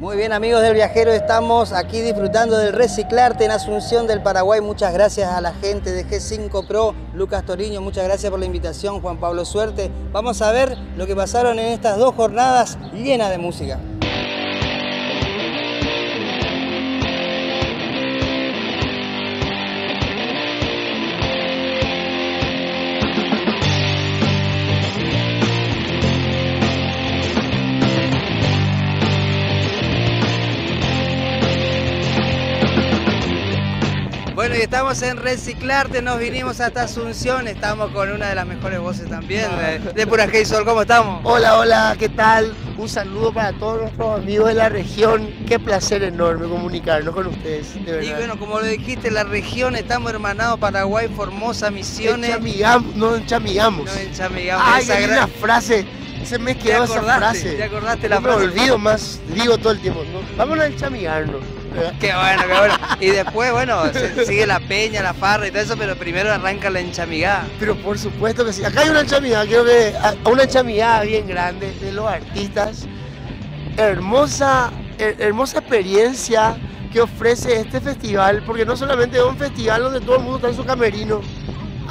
Muy bien amigos del viajero, estamos aquí disfrutando del reciclarte en Asunción del Paraguay. Muchas gracias a la gente de G5 Pro, Lucas Toriño, muchas gracias por la invitación, Juan Pablo Suerte. Vamos a ver lo que pasaron en estas dos jornadas llenas de música. Bueno, y estamos en Reciclarte, nos vinimos hasta Asunción, estamos con una de las mejores voces también de, de Pura Sol, ¿cómo estamos? Hola, hola, ¿qué tal? Un saludo para todos nuestros amigos de la región. Qué placer enorme comunicarnos con ustedes, de verdad. Y bueno, como lo dijiste, la región, estamos hermanados, Paraguay, Formosa, Misiones. No enchamigamos. No enchamigamos. Ay, esa gran- linda frase. Se me ¿Te quedó esa frase. ¿Te acordaste la no frase? me olvido más, digo todo el tiempo. ¿no? Vámonos a enchamigarnos. Qué bueno, qué bueno. Y después, bueno, sigue la peña, la farra y todo eso, pero primero arranca la enchamigada. Pero por supuesto que sí. Acá hay una enchamigada, creo que a- una enchamigada bien grande de los artistas. Hermosa, her- hermosa experiencia que ofrece este festival, porque no solamente es un festival donde todo el mundo está en su camerino.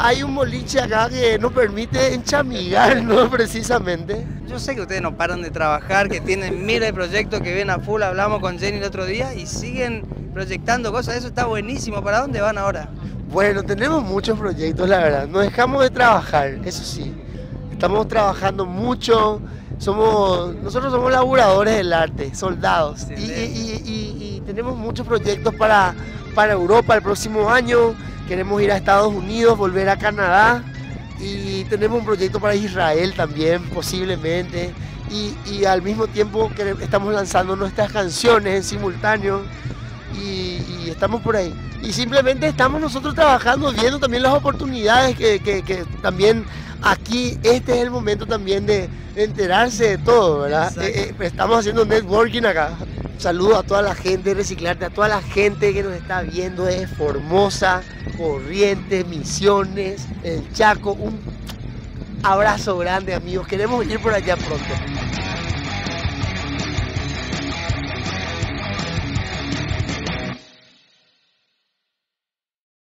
Hay un boliche acá que nos permite enchamigarnos precisamente. Yo sé que ustedes no paran de trabajar, que tienen miles de proyectos que ven a full, hablamos con Jenny el otro día y siguen proyectando cosas, eso está buenísimo. ¿Para dónde van ahora? Bueno, tenemos muchos proyectos, la verdad. No dejamos de trabajar, eso sí. Estamos trabajando mucho. Somos, nosotros somos laburadores del arte, soldados. Y, Excelente. y- y- y tenemos muchos proyectos para, para Europa el próximo año. Queremos ir a Estados Unidos, volver a Canadá. Y tenemos un proyecto para Israel también, posiblemente. Y, y al mismo tiempo que estamos lanzando nuestras canciones en simultáneo y, y estamos por ahí. Y simplemente estamos nosotros trabajando, viendo también las oportunidades que, que- que también aquí, este es el momento también de, de enterarse de todo, ¿verdad? Eh, eh, estamos haciendo networking acá. Saludo a toda la gente de Reciclarte, a toda la gente que nos está viendo de Formosa, Corrientes, Misiones, El Chaco. Un abrazo grande amigos, queremos ir por allá pronto.